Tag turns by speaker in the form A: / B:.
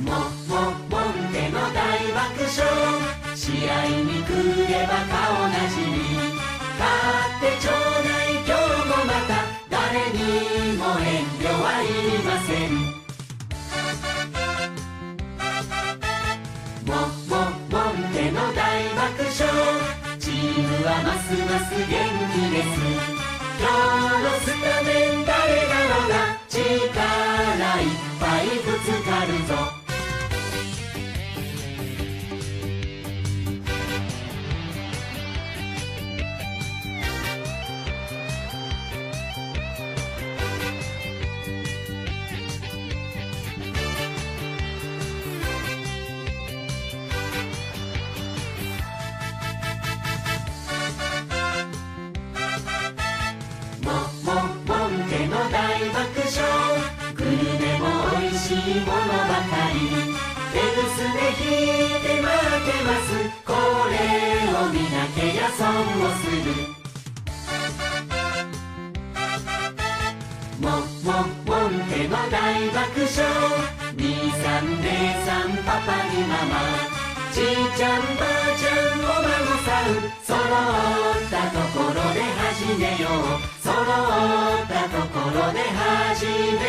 A: もももんでの大爆笑。試合に来れば顔なじみ。勝ってちょうだい今日もまた誰にも遠慮はいりません。もももんでの大爆笑。チームはますます元気です。今日のスタメン誰いものばかり。手ぐすで引いて負けます。これを見なけりゃ損をする。もももんでの大爆笑。2303パパにママ。じいちゃんばあちゃんお孫さん。揃ったところで始めよう。揃ったところで始めよう。